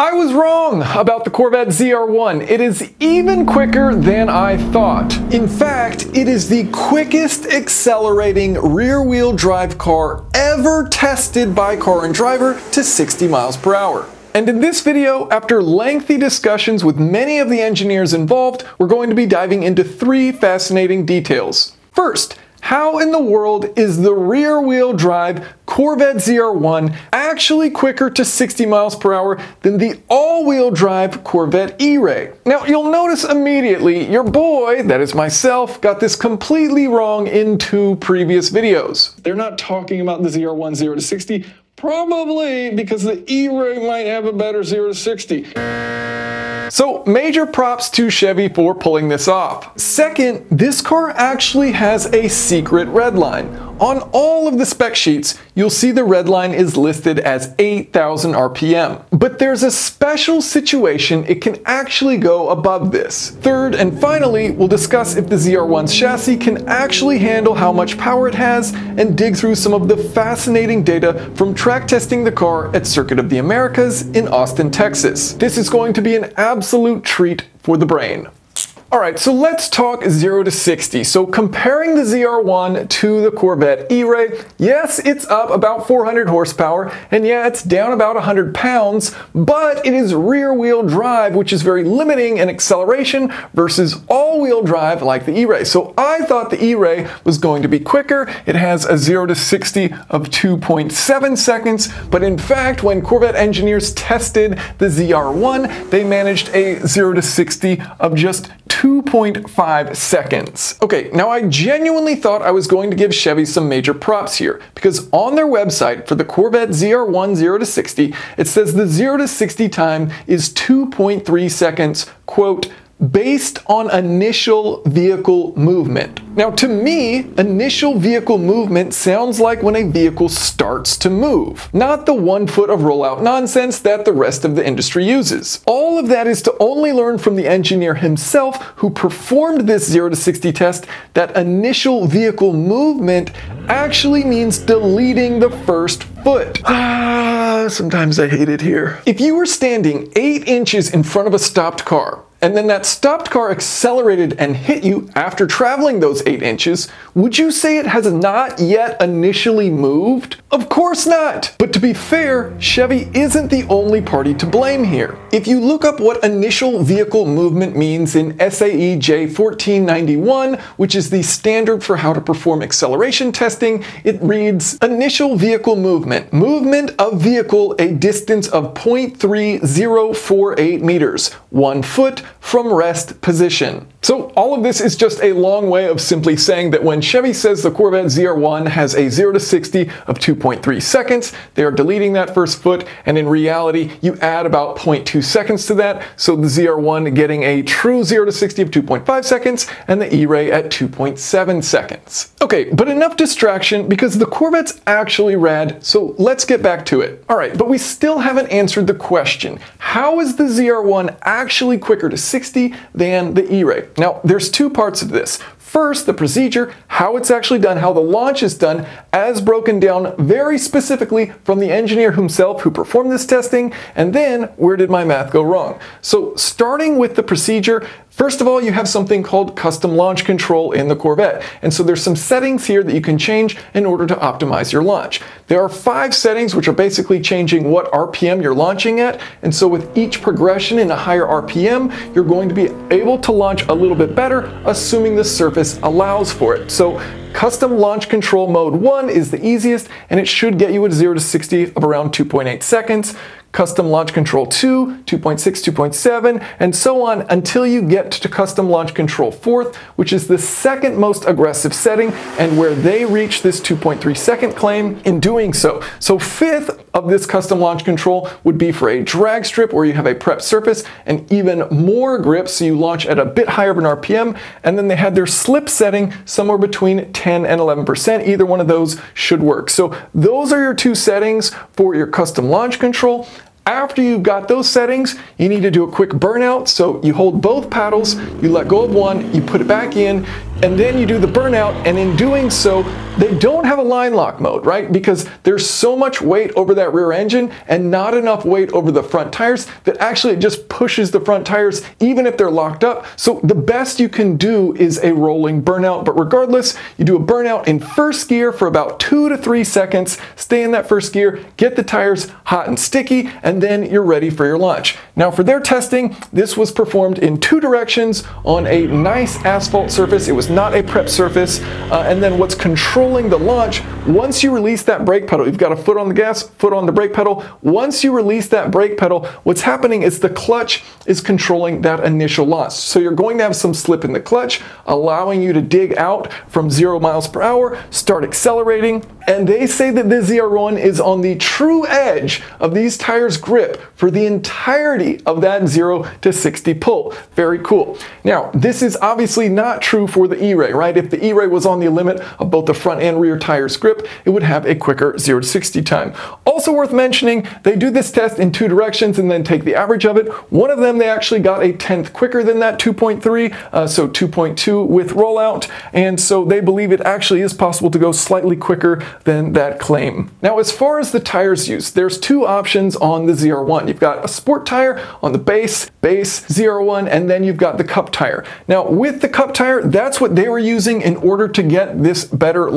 I was wrong about the Corvette ZR1. It is even quicker than I thought. In fact, it is the quickest accelerating rear-wheel drive car ever tested by Car and Driver to 60 miles per hour. And in this video, after lengthy discussions with many of the engineers involved, we're going to be diving into three fascinating details. First, how in the world is the rear wheel drive Corvette ZR1 actually quicker to 60 miles per hour than the all wheel drive Corvette E-Ray? Now you'll notice immediately your boy, that is myself, got this completely wrong in two previous videos. They're not talking about the ZR1 0 to 60, probably because the E-Ray might have a better 0 to 60. So major props to Chevy for pulling this off. Second, this car actually has a secret redline. On all of the spec sheets, you'll see the red line is listed as 8,000 RPM. But there's a special situation it can actually go above this. Third and finally, we'll discuss if the ZR1's chassis can actually handle how much power it has and dig through some of the fascinating data from track testing the car at Circuit of the Americas in Austin, Texas. This is going to be an absolute treat for the brain. All right, so let's talk 0 to 60. So comparing the ZR1 to the Corvette E-Ray, yes, it's up about 400 horsepower, and yeah, it's down about 100 pounds, but it is rear-wheel drive, which is very limiting in acceleration versus all-wheel drive like the E-Ray. So I thought the E-Ray was going to be quicker. It has a 0 to 60 of 2.7 seconds, but in fact, when Corvette engineers tested the ZR1, they managed a 0 to 60 of just 2.5 seconds. Okay, now I genuinely thought I was going to give Chevy some major props here, because on their website for the Corvette ZR1 0 to 60, it says the 0 to 60 time is 2.3 seconds, quote, based on initial vehicle movement. Now to me, initial vehicle movement sounds like when a vehicle starts to move, not the one foot of rollout nonsense that the rest of the industry uses. All of that is to only learn from the engineer himself who performed this 0 to 60 test that initial vehicle movement actually means deleting the first foot. Ah, sometimes I hate it here. If you were standing 8 inches in front of a stopped car, and then that stopped car accelerated and hit you after traveling those 8 inches, would you say it has not yet initially moved? Of course not! But to be fair, Chevy isn't the only party to blame here. If you look up what initial vehicle movement means in SAE J1491, which is the standard for how to perform acceleration testing, it reads Initial vehicle movement, movement of vehicle a distance of 0.3048 meters, one foot from rest position. So all of this is just a long way of simply saying that when Chevy says the Corvette ZR1 has a 0 to 60 of 2.3 seconds, they are deleting that first foot, and in reality, you add about 0.2 seconds to that, so the ZR1 getting a true 0 to 60 of 2.5 seconds, and the E-Ray at 2.7 seconds. Okay, but enough distraction because the Corvette's actually rad, so let's get back to it. Alright, but we still haven't answered the question. How is the ZR1 actually quicker to 60 than the E-Ray? Now, there's two parts of this. First, the procedure, how it's actually done, how the launch is done, as broken down very specifically from the engineer himself who performed this testing, and then where did my math go wrong? So starting with the procedure, First of all, you have something called custom launch control in the Corvette. And so there's some settings here that you can change in order to optimize your launch. There are five settings which are basically changing what RPM you're launching at. And so with each progression in a higher RPM, you're going to be able to launch a little bit better, assuming the surface allows for it. So Custom Launch Control Mode 1 is the easiest, and it should get you at 0 to 60 of around 2.8 seconds custom launch control 2, 2.6, 2.7, and so on until you get to custom launch control 4th, which is the second most aggressive setting and where they reach this 2.3 second claim in doing so. So fifth of this custom launch control would be for a drag strip where you have a prep surface and even more grip so you launch at a bit higher of an RPM and then they had their slip setting somewhere between 10 and 11%. Either one of those should work. So those are your two settings for your custom launch control. After you've got those settings, you need to do a quick burnout. So you hold both paddles, you let go of one, you put it back in, and then you do the burnout, and in doing so, they don't have a line lock mode, right? Because there's so much weight over that rear engine and not enough weight over the front tires that actually it just pushes the front tires even if they're locked up. So the best you can do is a rolling burnout, but regardless, you do a burnout in first gear for about two to three seconds, stay in that first gear, get the tires hot and sticky, and then you're ready for your launch. Now for their testing, this was performed in two directions on a nice asphalt surface. It was not a prep surface. Uh, and then what's controlling the launch, once you release that brake pedal, you've got a foot on the gas, foot on the brake pedal. Once you release that brake pedal, what's happening is the clutch is controlling that initial launch. So you're going to have some slip in the clutch, allowing you to dig out from zero miles per hour, start accelerating, and they say that the ZR1 is on the true edge of these tires grip for the entirety of that 0 to 60 pull. Very cool. Now, this is obviously not true for the E-Ray, right? If the E-Ray was on the limit of both the front and rear tires grip, it would have a quicker 0 to 60 time. Also worth mentioning, they do this test in two directions and then take the average of it. One of them, they actually got a tenth quicker than that 2.3, uh, so 2.2 with rollout, and so they believe it actually is possible to go slightly quicker than that claim. Now, as far as the tires used, there's two options on the ZR1. You've got a sport tire on the base, base ZR1, and then you've got the cup tire. Now, with the cup tire, that's what they were using in order to get this better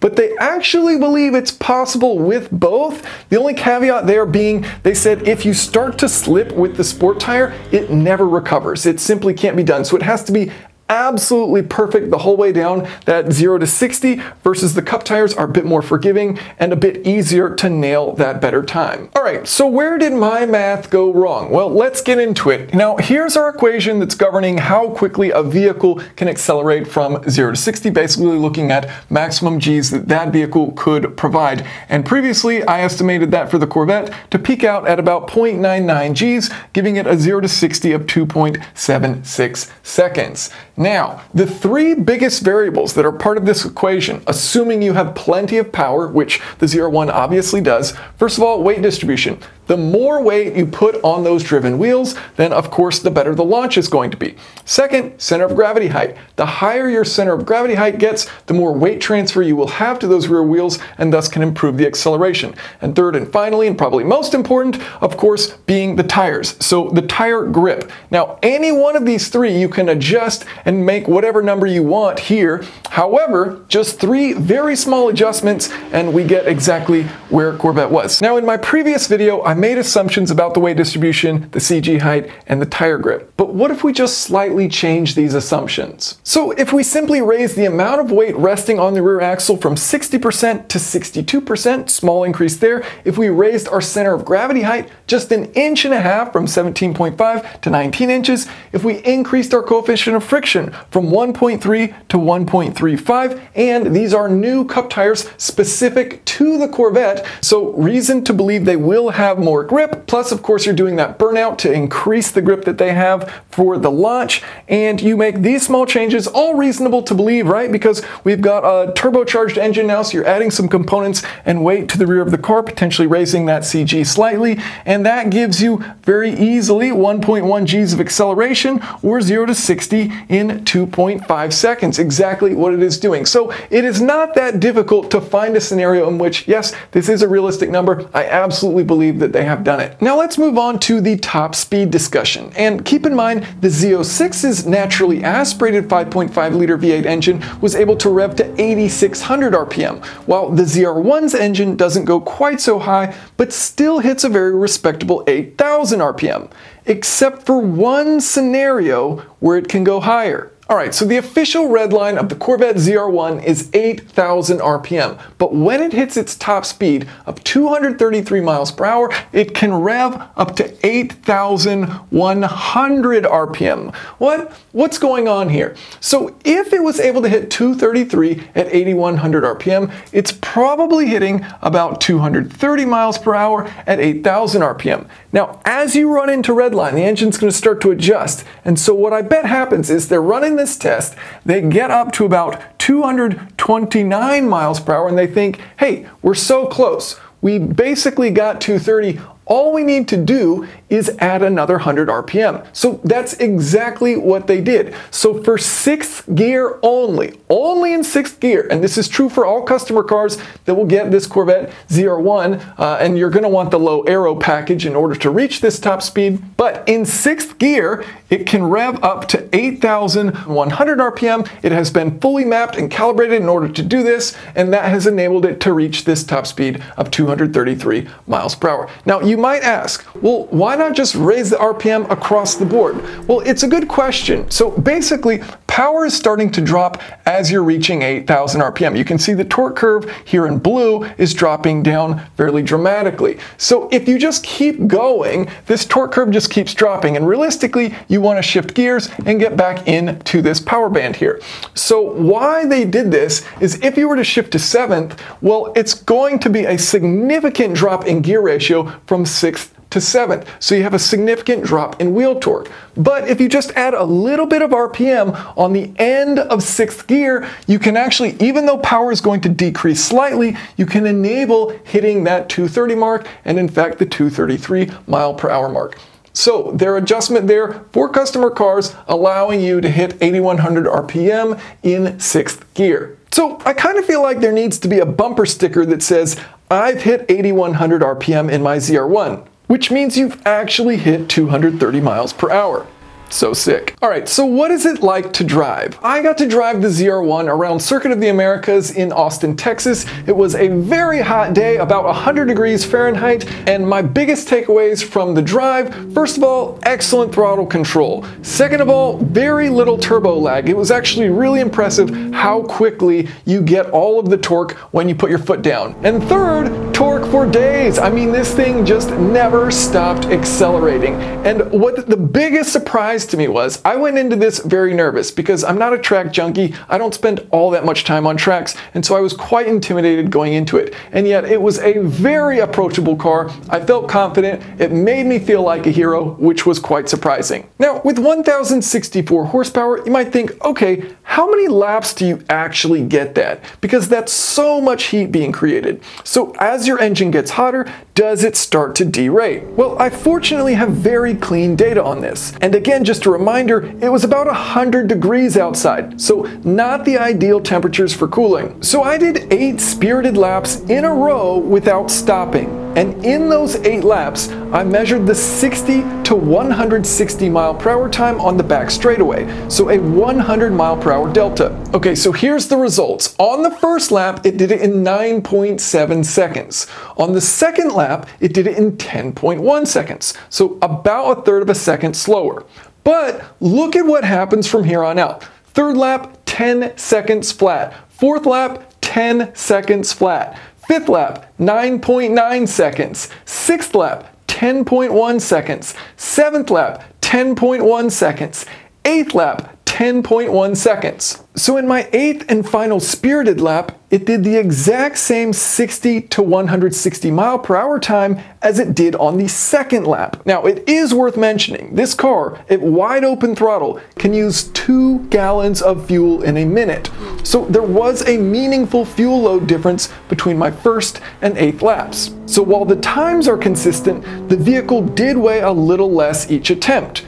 but they actually believe it's possible with both. The only caveat there being they said if you start to slip with the sport tire, it never recovers. It simply can't be done. So it has to be absolutely perfect the whole way down. That 0 to 60 versus the cup tires are a bit more forgiving and a bit easier to nail that better time. All right, so where did my math go wrong? Well, let's get into it. Now, here's our equation that's governing how quickly a vehicle can accelerate from 0 to 60, basically looking at maximum Gs that that vehicle could provide. And previously, I estimated that for the Corvette to peak out at about 0.99 Gs, giving it a 0 to 60 of 2.76 seconds. Now, the three biggest variables that are part of this equation, assuming you have plenty of power, which the ZR1 obviously does, first of all, weight distribution. The more weight you put on those driven wheels, then of course the better the launch is going to be. Second, center of gravity height. The higher your center of gravity height gets, the more weight transfer you will have to those rear wheels and thus can improve the acceleration. And third and finally, and probably most important, of course, being the tires. So the tire grip. Now, any one of these three you can adjust and make whatever number you want here. However, just three very small adjustments and we get exactly where Corvette was. Now, in my previous video, I made assumptions about the weight distribution, the CG height, and the tire grip. But what if we just slightly change these assumptions? So if we simply raise the amount of weight resting on the rear axle from 60% to 62%, small increase there, if we raised our center of gravity height just an inch and a half from 17.5 to 19 inches, if we increased our coefficient of friction from 1.3 to 1.35, and these are new cup tires specific to the Corvette, so reason to believe they will have more grip. Plus, of course, you're doing that burnout to increase the grip that they have for the launch. And you make these small changes all reasonable to believe, right? Because we've got a turbocharged engine now, so you're adding some components and weight to the rear of the car, potentially raising that CG slightly. And that gives you very easily 1.1 Gs of acceleration or 0 to 60 in 2.5 seconds. Exactly what it is doing. So it is not that difficult to find a scenario in which, yes, this is a realistic number. I absolutely believe that they have done it. Now let's move on to the top speed discussion. And keep in mind, the Z06's naturally aspirated 5.5 liter V8 engine was able to rev to 8600 RPM, while the ZR1's engine doesn't go quite so high, but still hits a very respectable 8000 RPM, except for one scenario where it can go higher. Alright, so the official redline of the Corvette ZR1 is 8,000 RPM, but when it hits its top speed of 233 miles per hour, it can rev up to 8,100 RPM. What? What's going on here? So if it was able to hit 233 at 8,100 RPM, it's probably hitting about 230 miles per hour at 8,000 RPM. Now, as you run into redline, the engine's going to start to adjust, and so what I bet happens is they're running this test, they get up to about 229 miles per hour and they think, hey, we're so close. We basically got 230. All we need to do is at another 100 RPM. So that's exactly what they did. So for sixth gear only, only in sixth gear, and this is true for all customer cars that will get this Corvette ZR1, uh, and you're gonna want the low aero package in order to reach this top speed, but in sixth gear, it can rev up to 8,100 RPM. It has been fully mapped and calibrated in order to do this, and that has enabled it to reach this top speed of 233 miles per hour. Now, you might ask, well, why not just raise the RPM across the board? Well, it's a good question. So basically, power is starting to drop as you're reaching 8,000 RPM. You can see the torque curve here in blue is dropping down fairly dramatically. So if you just keep going, this torque curve just keeps dropping, and realistically, you want to shift gears and get back into this power band here. So why they did this is if you were to shift to seventh, well, it's going to be a significant drop in gear ratio from sixth to seventh. So you have a significant drop in wheel torque. But if you just add a little bit of RPM on the end of sixth gear, you can actually, even though power is going to decrease slightly, you can enable hitting that 230 mark and in fact the 233 mile per hour mark. So their adjustment there for customer cars allowing you to hit 8100 RPM in sixth gear. So I kind of feel like there needs to be a bumper sticker that says, I've hit 8100 RPM in my ZR1, which means you've actually hit 230 miles per hour. So sick. All right, so what is it like to drive? I got to drive the ZR1 around Circuit of the Americas in Austin, Texas. It was a very hot day, about 100 degrees Fahrenheit, and my biggest takeaways from the drive, first of all, excellent throttle control. Second of all, very little turbo lag. It was actually really impressive how quickly you get all of the torque when you put your foot down. And third, torque for days. I mean, this thing just never stopped accelerating. And what the biggest surprise surprise to me was I went into this very nervous because I'm not a track junkie. I don't spend all that much time on tracks, and so I was quite intimidated going into it. And yet it was a very approachable car. I felt confident. It made me feel like a hero, which was quite surprising. Now, with 1064 horsepower, you might think, okay, how many laps do you actually get that? Because that's so much heat being created. So as your engine gets hotter, does it start to derate? Well, I fortunately have very clean data on this. And again, just a reminder, it was about 100 degrees outside, so not the ideal temperatures for cooling. So I did eight spirited laps in a row without stopping. And in those eight laps, I measured the 60 to 160 mile per hour time on the back straightaway, so a 100 mile per hour delta. Okay, so here's the results. On the first lap, it did it in 9.7 seconds. On the second lap, it did it in 10.1 seconds, so about a third of a second slower. But look at what happens from here on out. Third lap, 10 seconds flat. Fourth lap, 10 seconds flat. Fifth lap, 9.9 seconds. Sixth lap, 10.1 seconds. Seventh lap, 10.1 seconds. Eighth lap, 10.1 seconds. So in my eighth and final spirited lap, it did the exact same 60 to 160 mile per hour time as it did on the second lap. Now it is worth mentioning, this car at wide open throttle can use two gallons of fuel in a minute. So there was a meaningful fuel load difference between my first and eighth laps. So while the times are consistent, the vehicle did weigh a little less each attempt.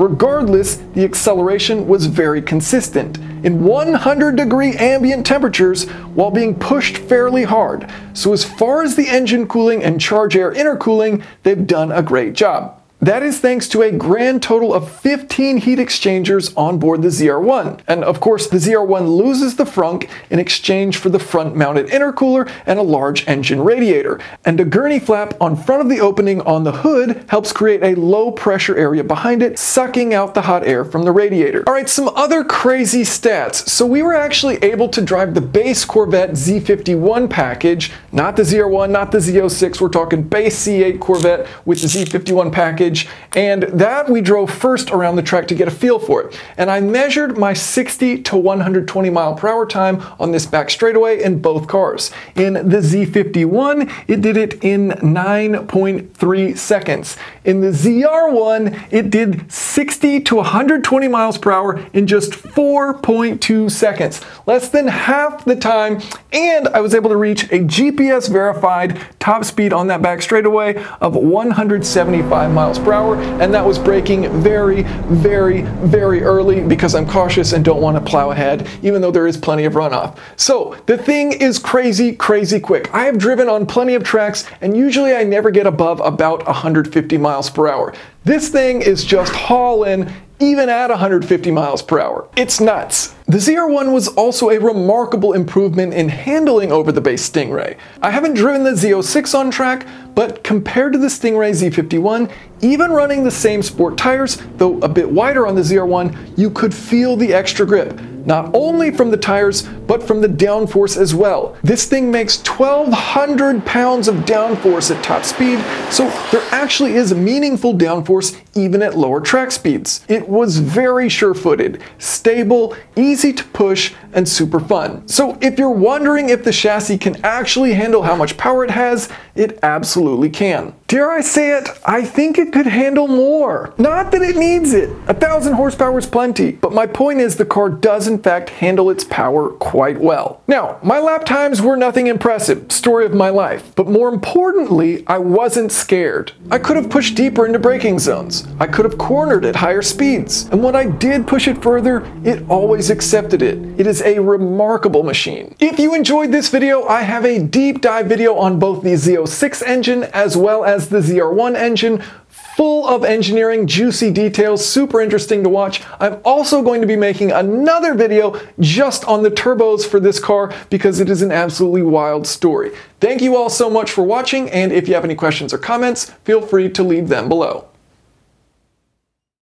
Regardless, the acceleration was very consistent in 100 degree ambient temperatures while being pushed fairly hard. So as far as the engine cooling and charge air intercooling, they've done a great job. That is thanks to a grand total of 15 heat exchangers on board the ZR1. And of course, the ZR1 loses the frunk in exchange for the front mounted intercooler and a large engine radiator. And a gurney flap on front of the opening on the hood helps create a low pressure area behind it, sucking out the hot air from the radiator. All right, some other crazy stats. So we were actually able to drive the base Corvette Z51 package, not the ZR1, not the Z06, we're talking base C8 Corvette with the Z51 package and that we drove first around the track to get a feel for it. And I measured my 60 to 120 mile per hour time on this back straightaway in both cars. In the Z51, it did it in 9.3 seconds. In the ZR1, it did 60 to 120 miles per hour in just 4.2 seconds, less than half the time, and I was able to reach a GPS verified top speed on that back straightaway of 175 miles per hour, and that was braking very, very, very early because I'm cautious and don't want to plow ahead, even though there is plenty of runoff. So the thing is crazy, crazy quick. I have driven on plenty of tracks, and usually I never get above about 150 miles per hour. This thing is just hauling even at 150 miles per hour. It's nuts. The ZR1 was also a remarkable improvement in handling over the base Stingray. I haven't driven the Z06 on track, but compared to the Stingray Z51, even running the same sport tires, though a bit wider on the ZR1, you could feel the extra grip not only from the tires, but from the downforce as well. This thing makes 1,200 pounds of downforce at top speed, so there actually is a meaningful downforce even at lower track speeds. It was very sure-footed, stable, easy to push, and super fun. So if you're wondering if the chassis can actually handle how much power it has, it absolutely can. Dare I say it, I think it could handle more. Not that it needs it, a thousand horsepower is plenty, but my point is the car does in fact handle its power quite well. Now, my lap times were nothing impressive, story of my life, but more importantly, I wasn't scared. I could have pushed deeper into braking zones. I could have cornered at higher speeds, and when I did push it further, it always accepted it. It a remarkable machine. If you enjoyed this video, I have a deep dive video on both the Z06 engine as well as the ZR1 engine full of engineering, juicy details, super interesting to watch. I'm also going to be making another video just on the turbos for this car because it is an absolutely wild story. Thank you all so much for watching, and if you have any questions or comments, feel free to leave them below.